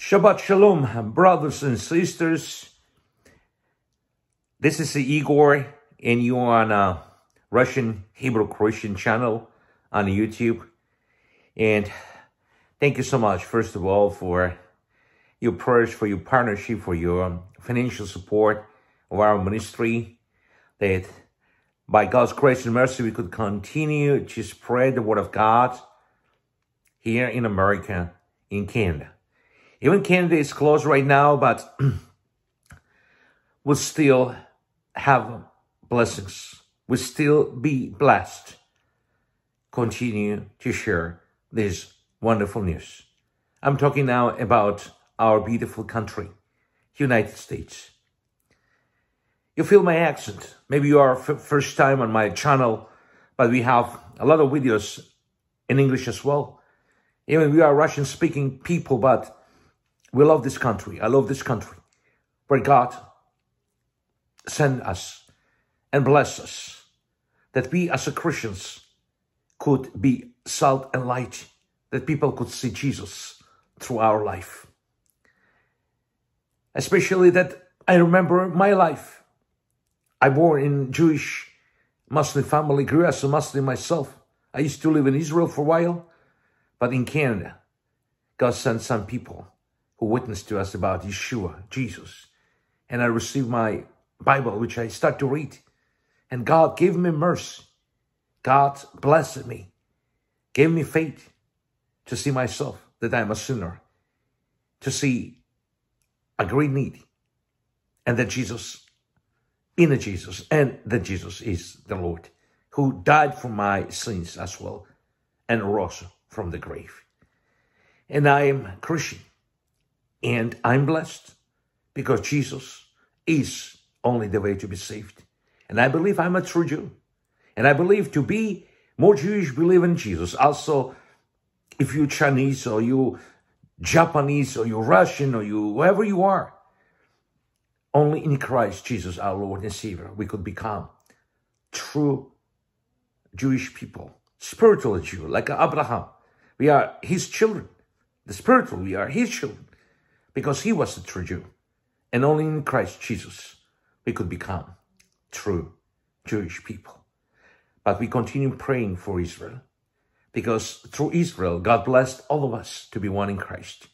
Shabbat Shalom, brothers and sisters. This is Igor, and you're on a uh, Russian Hebrew Christian channel on YouTube. And thank you so much, first of all, for your prayers, for your partnership, for your financial support of our ministry. That by God's grace and mercy, we could continue to spread the word of God here in America, in Canada. Even Canada is closed right now, but we'll still have blessings. We'll still be blessed. Continue to share this wonderful news. I'm talking now about our beautiful country, United States. You feel my accent. Maybe you are first time on my channel, but we have a lot of videos in English as well. Even we are Russian speaking people, but we love this country. I love this country where God sent us and bless us that we as a Christians could be salt and light, that people could see Jesus through our life. Especially that I remember my life. I born in Jewish Muslim family, grew as a Muslim myself. I used to live in Israel for a while, but in Canada, God sent some people who witnessed to us about Yeshua, Jesus. And I received my Bible, which I start to read. And God gave me mercy. God blessed me, gave me faith to see myself that I'm a sinner, to see a great need, and that Jesus, in Jesus, and that Jesus is the Lord, who died for my sins as well, and rose from the grave. And I am Christian. And I'm blessed because Jesus is only the way to be saved. And I believe I'm a true Jew. And I believe to be more Jewish, believe in Jesus. Also, if you're Chinese or you Japanese or you're Russian or you whoever you are, only in Christ Jesus, our Lord and Savior, we could become true Jewish people, spiritual Jew, like Abraham. We are his children. The spiritual, we are his children because he was the true Jew. And only in Christ Jesus we could become true Jewish people. But we continue praying for Israel because through Israel, God blessed all of us to be one in Christ.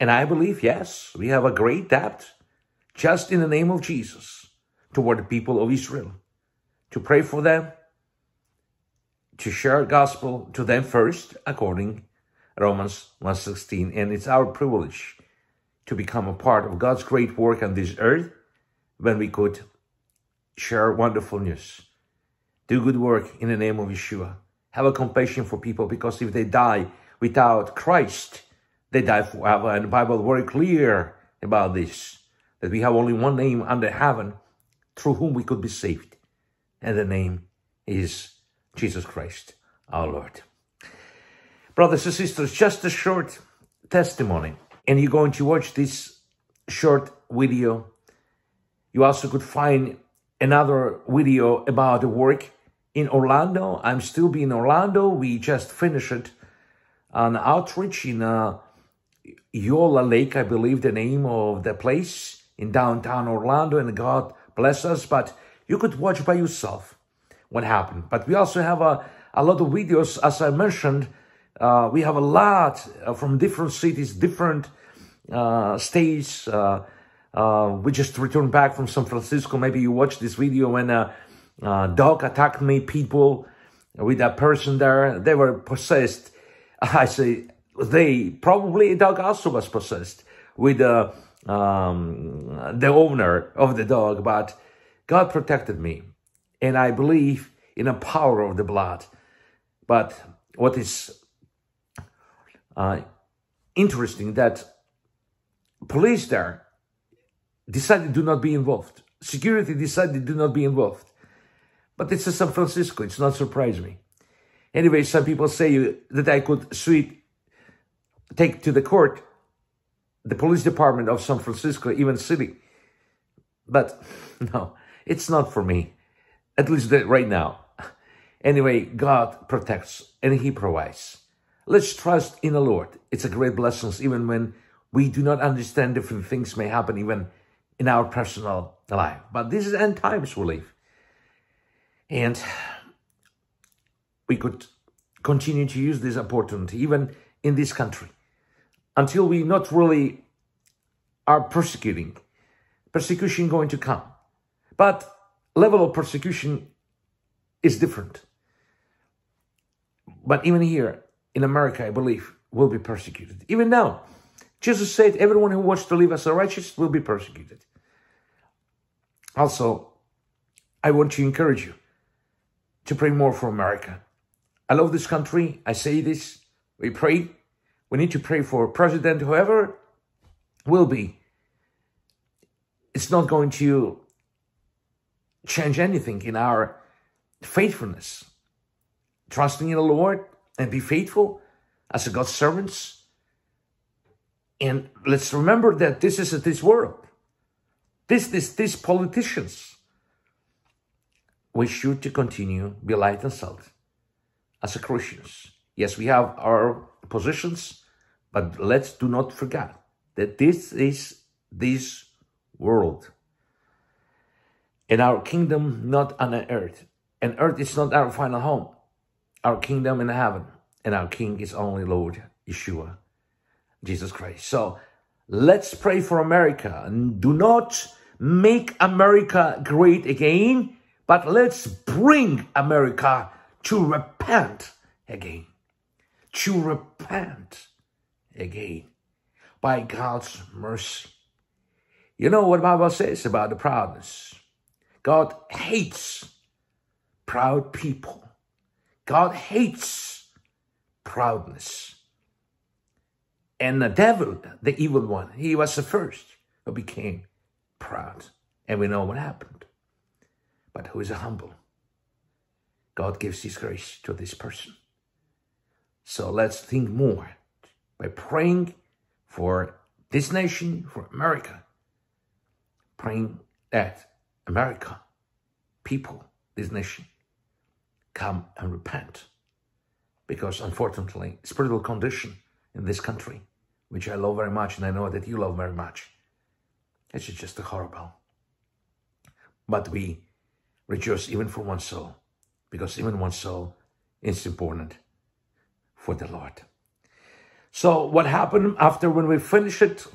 And I believe, yes, we have a great debt just in the name of Jesus toward the people of Israel to pray for them, to share gospel to them first, according Romans 1.16. And it's our privilege to become a part of God's great work on this earth when we could share wonderful news. Do good work in the name of Yeshua. Have a compassion for people because if they die without Christ, they die forever. And the Bible is very clear about this, that we have only one name under heaven through whom we could be saved. And the name is Jesus Christ, our Lord. Brothers and sisters, just a short testimony and you're going to watch this short video. You also could find another video about the work in Orlando. I'm still being in Orlando. We just finished an outreach in uh, Eola Lake, I believe the name of the place in downtown Orlando, and God bless us. But you could watch by yourself what happened. But we also have a, a lot of videos, as I mentioned. Uh, we have a lot uh, from different cities, different uh, states. Uh, uh, we just returned back from San Francisco. Maybe you watched this video when a, dog attacked me, people with a person there. They were possessed. I say they, probably a dog also was possessed with the, um, the owner of the dog, but God protected me. And I believe in the power of the blood. But what is uh, interesting that police there decided to not be involved. Security decided to not be involved. But it's a San Francisco. It's not surprise me. Anyway, some people say that I could sweep, take to the court the police department of San Francisco, even city. But no, it's not for me. At least right now. Anyway, God protects and He provides. Let's trust in the Lord. It's a great blessing even when we do not understand different things may happen even in our personal life. But this is end times we live. And we could continue to use this opportunity, even in this country, until we not really are persecuting. Persecution going to come. But level of persecution is different. But even here in America, I believe, will be persecuted. Even now, Jesus said, everyone who wants to live as a righteous will be persecuted. Also, I want to encourage you to pray more for America. I love this country. I say this. We pray. We need to pray for president, whoever will be. It's not going to change anything in our faithfulness. Trusting in the Lord and be faithful as a God's servants. And let's remember that this is this world. This, this, these politicians. We should to continue be light and salt as a Christians. Yes, we have our positions, but let's do not forget that this is this world. And our kingdom not on earth. And earth is not our final home. Our kingdom in heaven. And our king is only Lord Yeshua, Jesus Christ. So let's pray for America and do not make America great again, but let's bring America to repent again. To repent again by God's mercy. You know what Bible says about the proudness? God hates proud people. God hates proudness. And the devil, the evil one, he was the first who became proud. And we know what happened. But who is humble? God gives his grace to this person. So let's think more by praying for this nation, for America, praying that America, people, this nation, come and repent. Because unfortunately, spiritual condition in this country, which I love very much, and I know that you love very much, it's just a horrible. But we rejoice even for one soul, because even one soul is important for the Lord. So what happened after when we finished it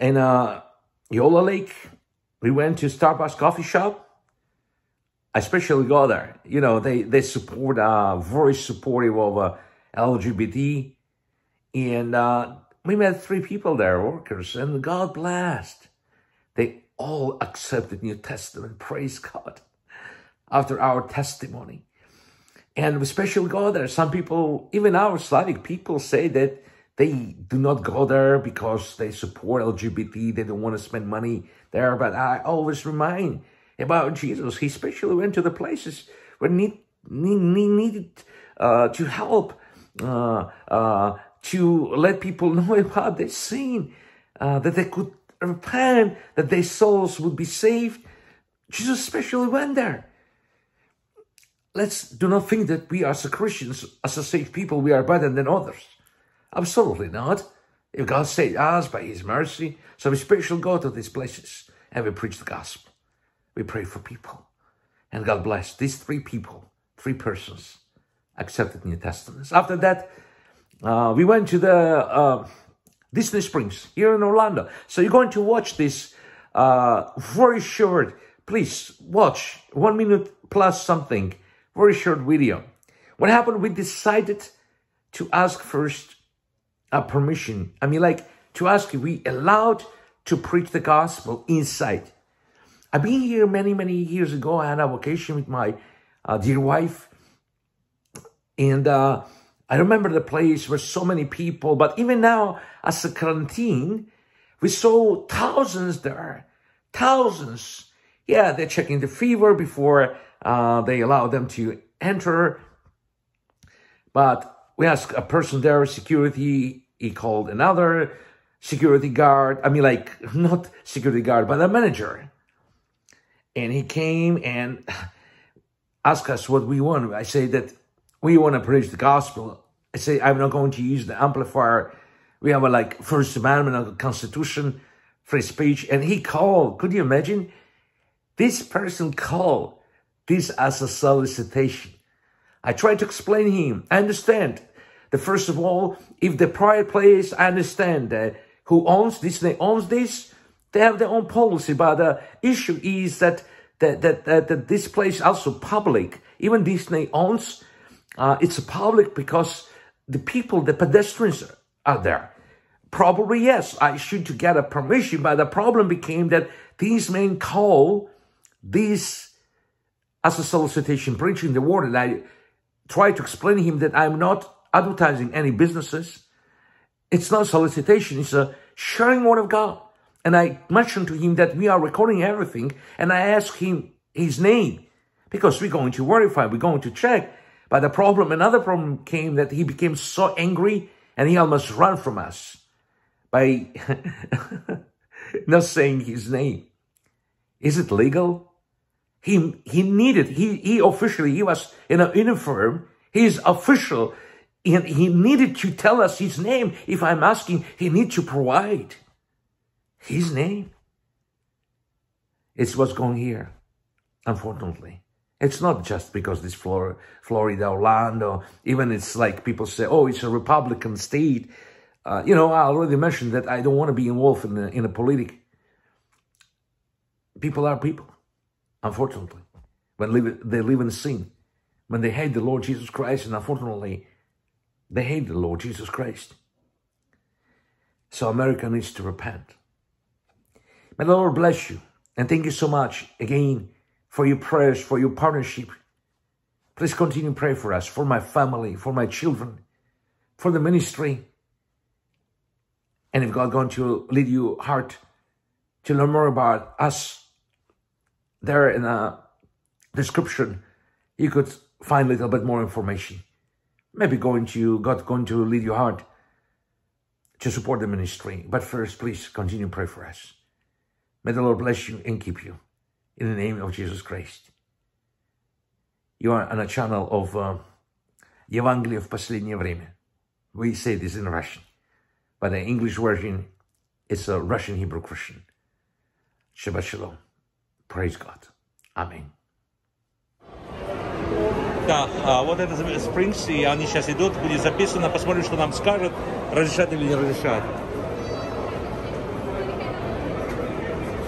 in uh, Eola Lake, we went to Starbucks coffee shop. I especially go there. You know, they, they support, uh, very supportive of uh, LGBT. And uh, we met three people there, workers, and God blessed. They all accepted New Testament. Praise God. After our testimony. And we especially go there. Some people, even our Slavic people say that they do not go there because they support LGBT. They don't want to spend money there. But I always remind about Jesus. He especially went to the places where need, need, needed uh, to help, to let people know about their sin, uh, that they could repent, that their souls would be saved. Jesus especially went there. Let's do not think that we as a Christians, as a saved people, we are better than others. Absolutely not. If God saved us by his mercy, so we spiritually go to these places and we preach the gospel. We pray for people. And God bless these three people, three persons accepted New Testaments. After that, uh, we went to the uh, Disney Springs here in Orlando. So you're going to watch this uh, very short, please watch one minute plus something, very short video. What happened? We decided to ask first a permission. I mean, like to ask if we allowed to preach the gospel inside. I've been here many, many years ago. I had a vacation with my uh, dear wife. And uh, I remember the place where so many people, but even now as a quarantine, we saw thousands there, thousands. Yeah, they're checking the fever before uh, they allow them to enter. But we asked a person there, security, he called another security guard. I mean, like, not security guard, but a manager. And he came and asked us what we want. I say that we want to preach the gospel. I say, I'm not going to use the amplifier We have a like First Amendment of the Constitution, free speech, and he called. Could you imagine? This person called this as a solicitation. I tried to explain him. I understand The first of all, if the private place, I understand that who owns this, they owns this, they have their own policy. But the issue is that that that that, that this place also public. Even Disney owns. Uh, it's a public because the people, the pedestrians are there. Probably yes, I should get a permission. But the problem became that these men call this as a solicitation, preaching the word, and I try to explain to him that I'm not advertising any businesses. It's not solicitation, it's a sharing word of God. And I mentioned to him that we are recording everything, and I asked him his name because we're going to verify, we're going to check. But the problem, another problem came that he became so angry and he almost ran from us by not saying his name. Is it legal? He, he needed, he, he officially, he was in a uniform. He's official. And he needed to tell us his name. If I'm asking, he need to provide his name. It's what's going here, unfortunately. It's not just because this Florida, Florida, Orlando, even it's like people say, oh, it's a Republican state. Uh, you know, I already mentioned that I don't want to be involved in a, in a politic. People are people unfortunately, when live, they live in sin, when they hate the Lord Jesus Christ, and unfortunately, they hate the Lord Jesus Christ. So America needs to repent. May the Lord bless you. And thank you so much again for your prayers, for your partnership. Please continue pray for us, for my family, for my children, for the ministry. And if God going to lead you heart to learn more about us there in uh, a description, you could find a little bit more information. Maybe going to, God going to lead your heart to support the ministry. But first, please continue pray for us. May the Lord bless you and keep you. In the name of Jesus Christ. You are on a channel of uh, Евангелие в последнее время. We say this in Russian. But the English version is a Russian Hebrew Christian. Shabbat Shalom. Praise God. Аминь. Да, а вот это Спрингс, и они сейчас идут, будет записано, посмотрим, что нам скажут, разрешат или не разрешат.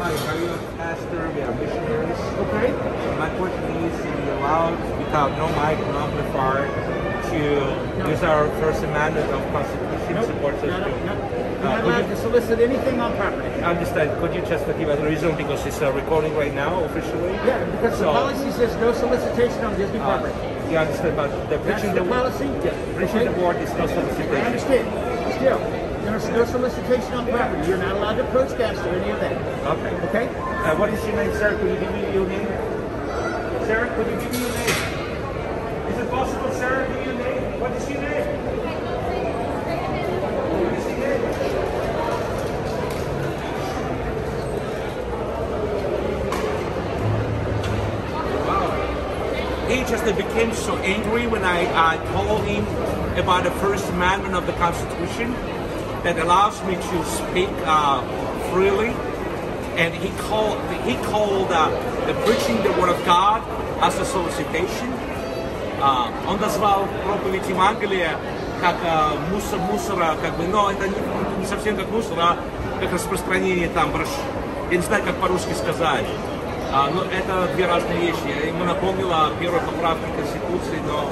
Are you a pastor? We are missionaries. Okay. My question is, be allowed, without no mic, no amplifier, to no. use our First Amendment of Constitution nope. supports us? No, no, no. You're not allowed to solicit anything on property. I understand. Could you just give us a reason because it's uh, recording right now officially? Yeah, because so, the policy says no solicitation on Disney uh, property. I understand, but the preaching the, the policy. Yeah, preaching okay. the word is no solicitation. I understand. Still, no solicitation on property. You're not allowed to approach guests or any of that. Okay. Okay. Uh, what is your name, sir? Could you give me your name? Sarah, could you give me your name? Is it possible, Sarah, give me your name? What is your name? he just became so angry when I, I told him about the First Amendment of the Constitution that allows me to speak uh, freely. And he called he called uh, the preaching the word of God as a solicitation. Uh, он назвал проповедь Евангелия как uh, мусор мусора, как бы, но это не, не совсем как мусор, а как распространение там брошюр. Я не знаю, как по-русски сказать. А, но это две разные вещи. Я ему напомнил о первой поправке Конституции, но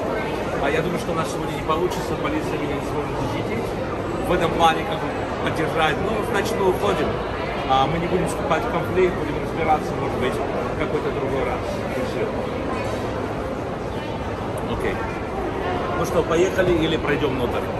а, я думаю, что у нас сегодня не получится, полиция меня не сможет защитить. В этом плане как бы поддержать. Ну, значит, мы уходим. А, мы не будем вступать в конфликт, будем разбираться, может быть, какой-то другой раз. Окей. Ну что, поехали или пройдем внутрь?